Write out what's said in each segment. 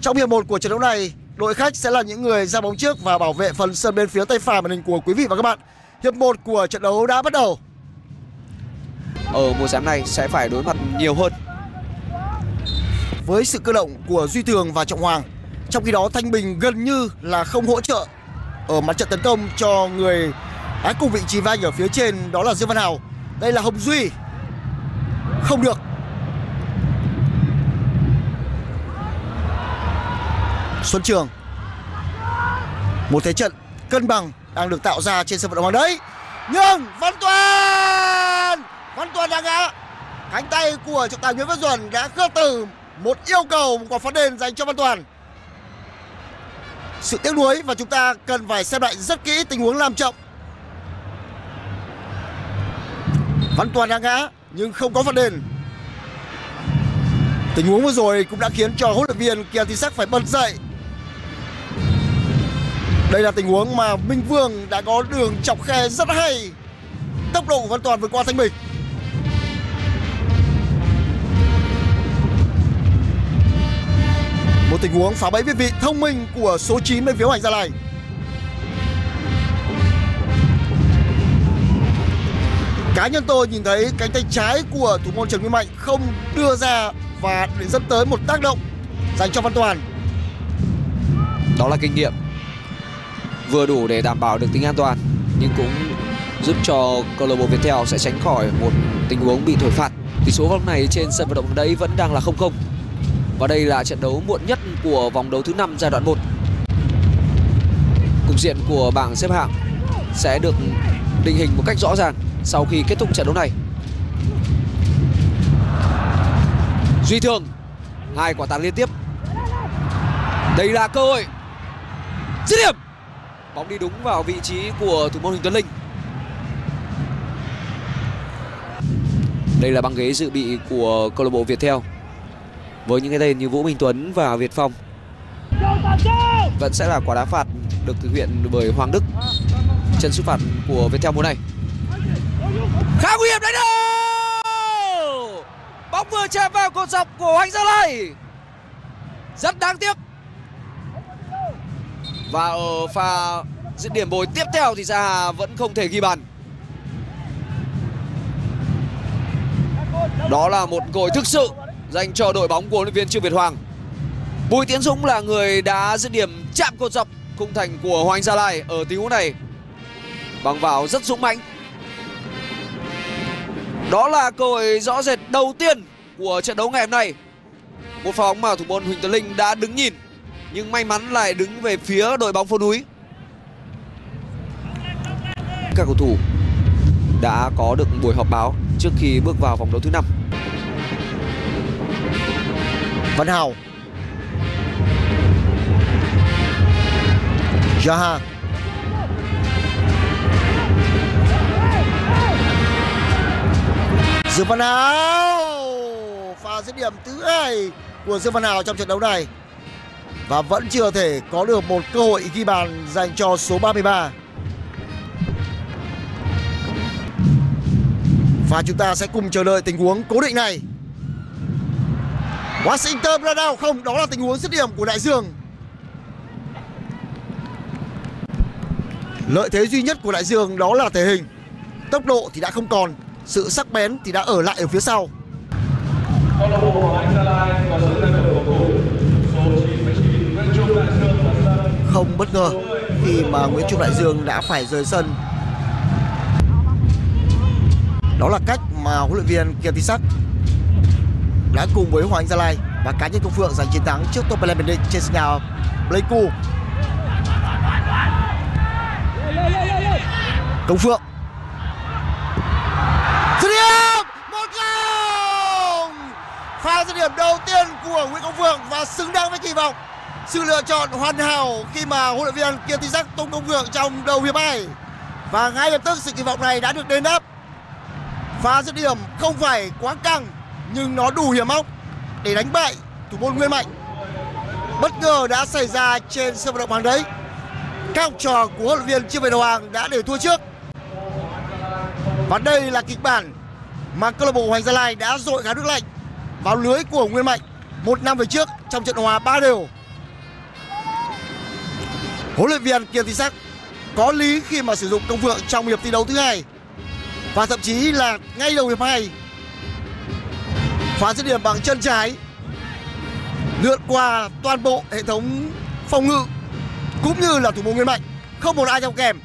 Trong hiệp 1 của trận đấu này, đội khách sẽ là những người ra bóng trước và bảo vệ phần sân bên phía tay phải màn hình của quý vị và các bạn. Hiệp 1 của trận đấu đã bắt đầu. Ở mùa giải này sẽ phải đối mặt nhiều hơn. Với sự cơ động của Duy Thường và Trọng Hoàng, trong khi đó Thanh Bình gần như là không hỗ trợ ở mặt trận tấn công cho người đã cùng vị trí vai ở phía trên đó là Dương Văn Hào. Đây là Hồng Duy. Không được. Xuân Trường. Một thế trận cân bằng đang được tạo ra trên sân vận động Hoàng đấy. Nhưng Văn Toàn Văn Toàn đang ngã. Cánh tay của trọng tài Nguyễn Văn Duẩn đã khước từ một yêu cầu, một quả phán đền dành cho Văn Toàn. Sự tiếc nuối và chúng ta cần phải xem lại rất kỹ tình huống làm trọng. Văn Toàn đang ngã, nhưng không có phạt đền. Tình huống vừa rồi cũng đã khiến cho huấn luyện viên Kian Tisak phải bật dậy. Đây là tình huống mà Minh Vương đã có đường chọc khe rất hay. Tốc độ của Văn Toàn vượt qua Thanh Bình. Một tình huống phá bẫy việt vị thông minh của số 9 bên phía Hoàng Gia Lai. Cá nhân tôi nhìn thấy cánh tay trái của thủ môn Trần Minh Mạnh không đưa ra và để dẫn tới một tác động dành cho Văn Toàn. Đó là kinh nghiệm vừa đủ để đảm bảo được tính an toàn, nhưng cũng giúp cho câu lạc bộ Viettel sẽ tránh khỏi một tình huống bị thổi phạt. Tỷ số vòng này trên sân vận động đấy vẫn đang là 0-0. Và đây là trận đấu muộn nhất của vòng đấu thứ 5 giai đoạn 1. Cục diện của bảng xếp hạng sẽ được định hình một cách rõ ràng sau khi kết thúc trận đấu này. Duy Thường, hai quả tạt liên tiếp. Đây là cơ hội. Dứt điểm. Bóng đi đúng vào vị trí của thủ môn Huỳnh Tuấn Linh. Đây là băng ghế dự bị của câu lạc bộ Viettel với những cái tên như Vũ Minh Tuấn và Việt Phong. Vẫn sẽ là quả đá phạt được thực hiện bởi Hoàng Đức. Chân sút phạt của Viettel mùa này. Khá nguy hiểm đấy đâu. Bóng vừa chạm vào cột dọc của Hoàng Gia Lai. Rất đáng tiếc. Và ở pha dứt điểm bồi tiếp theo thì Gia Hà vẫn không thể ghi bàn. Đó là một cơ hội thực sự dành cho đội bóng của huấn luyện viên Trương Việt Hoàng. Bùi Tiến Dũng là người đã dứt điểm chạm cột dọc khung thành của Hoàng Gia Lai ở tình huống này. Bằng vào rất dũng mãnh. Đó là cơ hội rõ rệt đầu tiên của trận đấu ngày hôm nay. Một pha bóng mà thủ môn Huỳnh Tuấn Linh đã đứng nhìn nhưng may mắn lại đứng về phía đội bóng phố núi. Các cầu thủ đã có được buổi họp báo trước khi bước vào vòng đấu thứ năm. Văn Hào Jaha Dương Văn Hào Pha dứt điểm thứ hai của Dương Văn Hào trong trận đấu này và vẫn chưa thể có được một cơ hội ghi bàn dành cho số 33 Và chúng ta sẽ cùng chờ đợi tình huống cố định này. Washington ra đâu không, đó là tình huống dứt điểm của Đại Dương. Lợi thế duy nhất của Đại Dương đó là thể hình. Tốc độ thì đã không còn, sự sắc bén thì đã ở lại ở phía sau câu lạc bộ Hoàng Anh Gia Lai có sự thay đổi cầu thủ số 99 Nguyễn Trung Đại Dương vào sân không bất ngờ khi mà Nguyễn Trung Đại Dương đã phải rời sân. Đó là cách mà huấn luyện viên Kiệt Thị Sắc đã cùng với Hoàng Anh Gia Lai và cá nhân Công Phượng giành chiến thắng trước Tottenham Bình Định trên sân nhà Pleiku. Công Phượng. Điểm! Một pha dứt điểm đầu tiên của Nguyễn Công Phượng và xứng đáng với kỳ vọng sự lựa chọn hoàn hảo khi mà huấn luyện viên Kiên Tisak tung Công ngựa trong đầu hiệp hai và ngay lập tức sự kỳ vọng này đã được đền đáp pha dứt điểm không phải quá căng, nhưng nó đủ hiểm hóc để đánh bại thủ môn Nguyên Mạnh. Bất ngờ đã xảy ra trên sân vận động hàng đấy. Các học trò của huấn luyện viên Trương đầu hàng đã để thua trước. Và đây là kịch bản mà câu lạc bộ Hoàng Gia Lai đã dội gáo nước lạnh vào lưới của Nguyên Mạnh một năm về trước trong trận hòa ba đều huấn luyện viên Kiên Thị Sắc có lý khi mà sử dụng công phượng trong hiệp thi đấu thứ hai. Và thậm chí là ngay đầu hiệp hai. Phá dứt điểm bằng chân trái. Lượn qua toàn bộ hệ thống phòng ngự, cũng như là thủ môn Nguyên Mạnh. Không một ai trong kèm.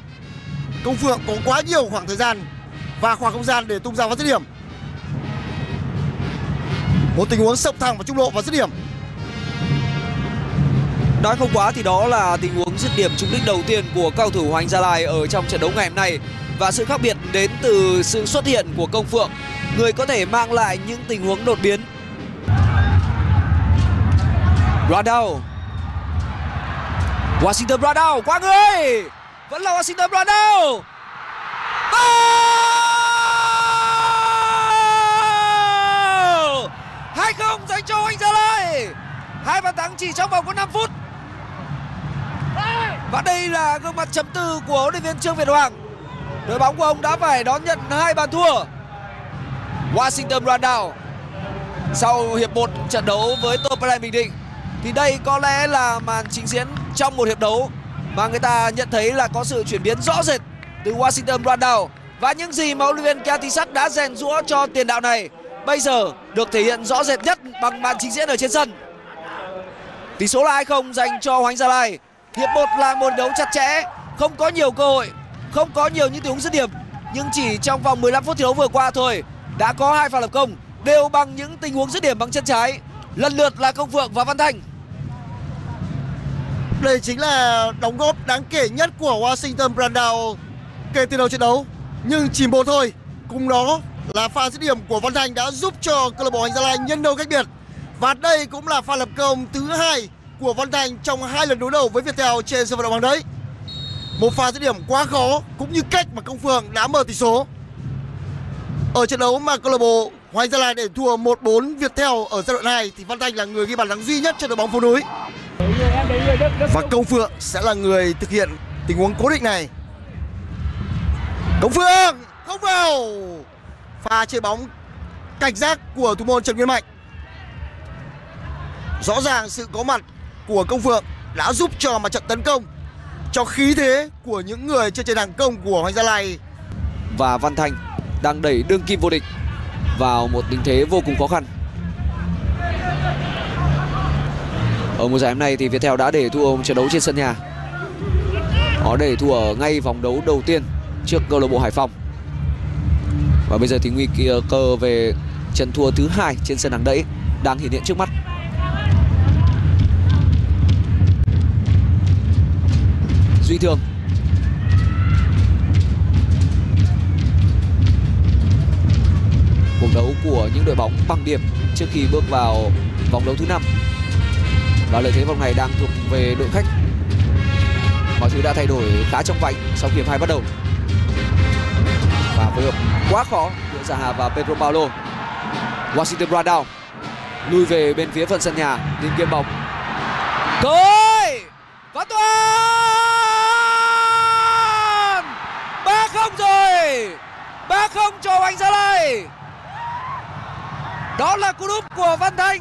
Công phượng có quá nhiều khoảng thời gian và khoảng không gian để tung ra phá dứt điểm. Một tình huống sốc thẳng vào trung lộ và dứt điểm. Nói không quá thì đó là tình huống dứt điểm trúng đích đầu tiên của cao thủ Hoàng Gia Lai ở trong trận đấu ngày hôm nay. Và sự khác biệt đến từ sự xuất hiện của Công Phượng, người có thể mang lại những tình huống đột biến. Bradau Washington Bradau qua người! Vẫn là Washington Bradau hai không dành cho Hoàng Anh Gia Lai! Hai bàn thắng chỉ trong vòng có 5 phút và đây là gương mặt chấm tư của huấn luyện viên Trương Việt Hoàng. Đội bóng của ông đã phải đón nhận hai bàn thua. Washington Randall sau hiệp 1 trận đấu với Topelec Bình Định thì đây có lẽ là màn trình diễn trong một hiệp đấu mà người ta nhận thấy là có sự chuyển biến rõ rệt từ Washington Randall và những gì mà huấn luyện viên Kiatisak đã rèn rũa cho tiền đạo này bây giờ được thể hiện rõ rệt nhất bằng màn trình diễn ở trên sân. Tỷ số là 2-0 dành cho Hoàng Gia Lai. Hiệp 1 là một đấu chặt chẽ, không có nhiều cơ hội, không có nhiều những tình huống dứt điểm, nhưng chỉ trong vòng 15 phút thi đấu vừa qua thôi đã có hai pha lập công đều bằng những tình huống dứt điểm bằng chân trái. Lần lượt là Công Phượng và Văn Thành. Đây chính là đóng góp đáng kể nhất của Washington Brandao kể từ đầu trận đấu. Nhưng chỉ một thôi, cùng đó là pha dứt điểm của Văn Thành đã giúp cho câu lạc bộ Hành Gia Lai nhân đôi cách biệt. Và đây cũng là pha lập công thứ hai của Văn Thành trong hai lần đối đầu với Viettel trên sân vận động Hoàng Đấy. Một pha dứt điểm quá khó cũng như cách mà Công Phượng đã mở tỷ số. Ở trận đấu mà câu lạc bộ Hoàng Gia Lai để thua 1-4 Viettel ở giai đoạn này thì Văn Thành là người ghi bàn thắng duy nhất cho đội bóng phố núi. Và Công Phượng sẽ là người thực hiện tình huống cố định này. Công Phượng không vào. Pha chơi bóng cảnh giác của thủ môn Trần Nguyên Mạnh. Rõ ràng sự có mặt của Công Phượng đã giúp cho mặt trận tấn công cho khí thế của những người trên trên hàng công của Hoàng Gia Lai và Văn Thành đang đẩy đương kim vô địch vào một tình thế vô cùng khó khăn. Ở mùa giải hôm nay thì Viettel đã để thua trận đấu trên sân nhà. Họ để thua ở ngay vòng đấu đầu tiên trước câu lạc bộ Hải Phòng. Và bây giờ thì nguy ờ, cơ về trận thua thứ hai trên sân hàng đẫy đang hiện hiện trước mắt. Duy Thường Cuộc đấu của những đội bóng bằng điểm trước khi bước vào vòng đấu thứ năm. Và lợi thế vòng này đang thuộc về đội khách. Mọi thứ đã thay đổi khá trong vạnh sau khi hiệp hai bắt đầu. Và phối hợp quá khó giữa Zaha và Pedro Paulo. Washington Bradau Lui về bên phía phần sân nhà. Liên kiếm bóng. Cơ hội Và toàn 3-0 rồi 3-0 cho Hoàng Gia Lai Đó là cú đúp của Văn Thanh.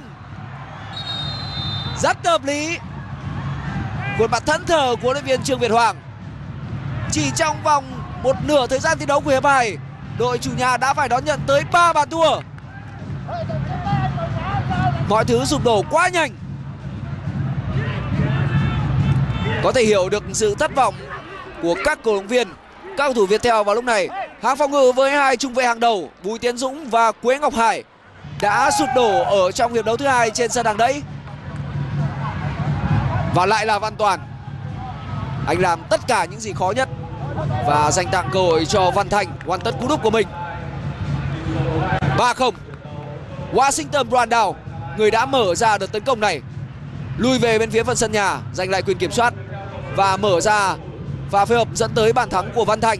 Rất hợp lý. Khuôn mặt thẫn thờ của đội viên Trương Việt Hoàng. Chỉ trong vòng một nửa thời gian thi đấu của hiệp hai, Đội chủ nhà đã phải đón nhận tới 3 bàn thua. Mọi thứ sụp đổ quá nhanh. Có thể hiểu được sự thất vọng của các cổ động viên, các cầu thủ theo vào lúc này. Hàng phòng ngự với hai trung vệ hàng đầu, Bùi Tiến Dũng và Quế Ngọc Hải đã sụp đổ ở trong hiệp đấu thứ hai trên sân hàng đẫy. Và lại là Văn Toàn. Anh làm tất cả những gì khó nhất và dành tặng cơ hội cho Văn Thành, hoàn tất cú đúp của mình. 3-0. Washington Brandao, người đã mở ra đợt tấn công này lui về bên phía phần sân nhà, giành lại quyền kiểm soát và mở ra và phối hợp dẫn tới bàn thắng của Văn Thành.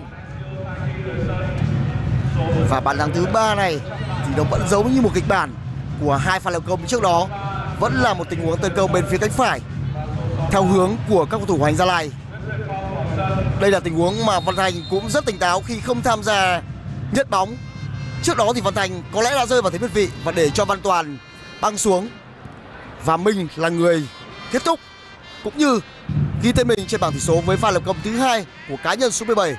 Và bàn thắng thứ ba này thì nó vẫn giống như một kịch bản của hai pha lập công trước đó, vẫn là một tình huống tấn công bên phía cánh phải theo hướng của các cầu thủ Hoàng Gia Lai. Đây là tình huống mà Văn Thành cũng rất tỉnh táo khi không tham gia nhận bóng. Trước đó thì Văn Thành có lẽ đã rơi vào thế biệt vị và để cho Văn Toàn băng xuống và mình là người kết thúc cũng như ghi tên mình trên bảng tỷ số với pha lập công thứ hai của cá nhân số 17